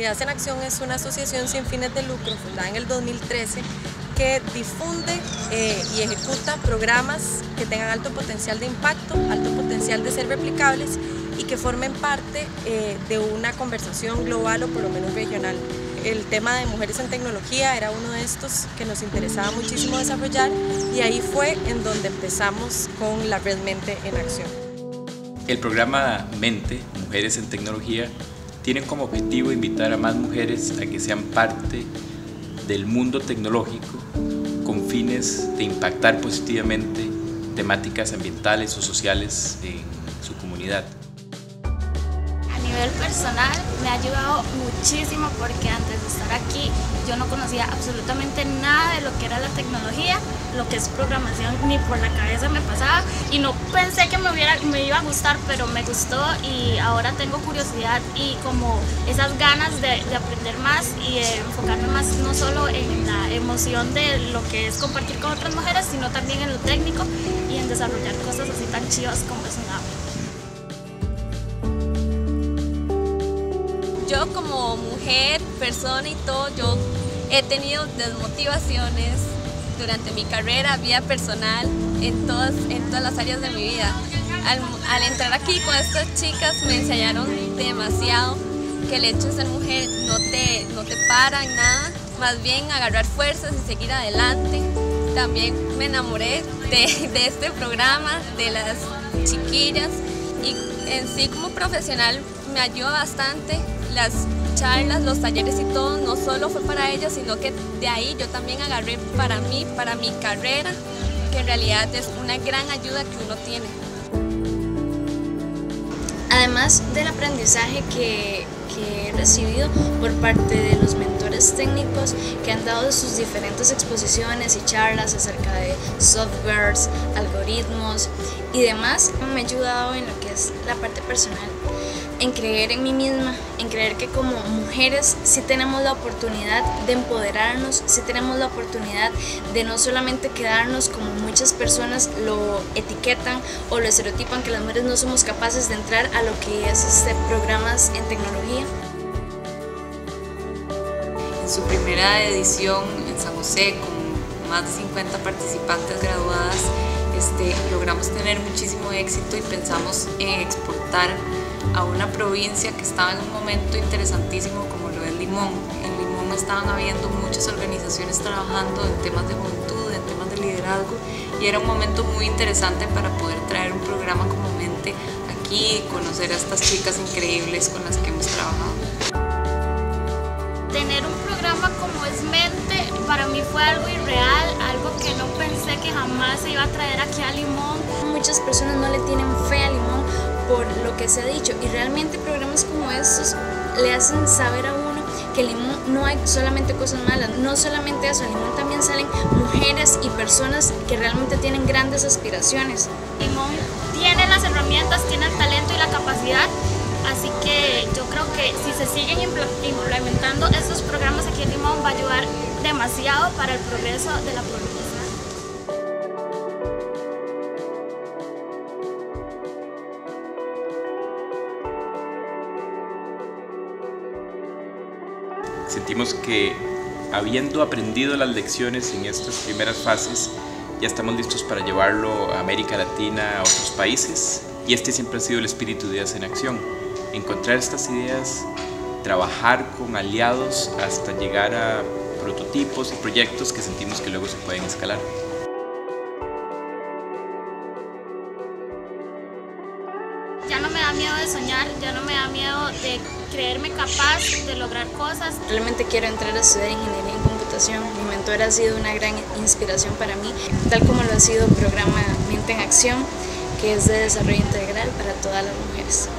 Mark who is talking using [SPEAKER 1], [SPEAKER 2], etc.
[SPEAKER 1] Hacen Acción es una asociación sin fines de lucro fundada en el 2013 que difunde eh, y ejecuta programas que tengan alto potencial de impacto, alto potencial de ser replicables y que formen parte eh, de una conversación global o por lo menos regional. El tema de mujeres en tecnología era uno de estos que nos interesaba muchísimo desarrollar y ahí fue en donde empezamos con la Red Mente en Acción.
[SPEAKER 2] El programa Mente, Mujeres en Tecnología, tiene como objetivo invitar a más mujeres a que sean parte del mundo tecnológico con fines de impactar positivamente temáticas ambientales o sociales en su comunidad
[SPEAKER 3] nivel personal me ha ayudado muchísimo porque antes de estar aquí yo no conocía absolutamente nada de lo que era la tecnología, lo que es programación, ni por la cabeza me pasaba y no pensé que me, hubiera, me iba a gustar, pero me gustó y ahora tengo curiosidad y como esas ganas de, de aprender más y de enfocarme más no solo en la emoción de lo que es compartir con otras mujeres, sino también en lo técnico y en desarrollar cosas así tan chivas como es un
[SPEAKER 4] yo como mujer, persona y todo, yo he tenido desmotivaciones durante mi carrera, vida personal, en todas, en todas las áreas de mi vida. Al, entrar aquí con estas chicas me enseñaron demasiado que el hecho de ser mujer no te, no te para en nada, más bien agarrar fuerzas y seguir adelante. También me enamoré de, de este programa, de las chiquillas y en sí como profesional me ayuda bastante las charlas, los talleres y todo, no solo fue para ellas, sino que de ahí yo también agarré para mí, para mi carrera, que en realidad es una gran ayuda que uno tiene.
[SPEAKER 3] Además del aprendizaje que, que he recibido por parte de los mentores técnicos que han dado sus diferentes exposiciones y charlas acerca de softwares, algoritmos y demás, me ha ayudado en lo que es la parte personal en creer en mí misma, en creer que como mujeres sí tenemos la oportunidad de empoderarnos, sí tenemos la oportunidad de no solamente quedarnos como muchas personas lo etiquetan o lo estereotipan que las mujeres no somos capaces de entrar a lo que es este programas en tecnología.
[SPEAKER 5] En su primera edición en San José con más de 50 participantes graduadas, este, logramos tener muchísimo éxito y pensamos en exportar a una provincia que estaba en un momento interesantísimo como lo es Limón. En Limón estaban habiendo muchas organizaciones trabajando en temas de juventud, en temas de liderazgo y era un momento muy interesante para poder traer un programa como Mente aquí y conocer a estas chicas increíbles con las que hemos trabajado.
[SPEAKER 3] Tener un programa como es Mente para mí fue algo irreal, algo que no pensé que jamás se iba a traer aquí a Limón. Se ha dicho y realmente programas como estos le hacen saber a uno que Limón no hay solamente cosas malas, no solamente eso, en Limón también salen mujeres y personas que realmente tienen grandes aspiraciones. Limón tiene las herramientas, tiene el talento y la capacidad, así que yo creo que si se siguen implementando estos programas aquí en Limón va a ayudar demasiado para el progreso de la población.
[SPEAKER 2] Sentimos que habiendo aprendido las lecciones en estas primeras fases, ya estamos listos para llevarlo a América Latina, a otros países, y este siempre ha sido el espíritu de Ideas en Acción. Encontrar estas ideas, trabajar con aliados hasta llegar a prototipos y proyectos que sentimos que luego se pueden escalar.
[SPEAKER 3] Ya no me da miedo de soñar, ya no me da miedo de creerme capaz de lograr cosas. Realmente quiero entrar a estudiar ingeniería en computación. Mi mentor ha sido una gran inspiración para mí, tal como lo ha sido el programa Mente en Acción, que es de desarrollo integral para todas las mujeres.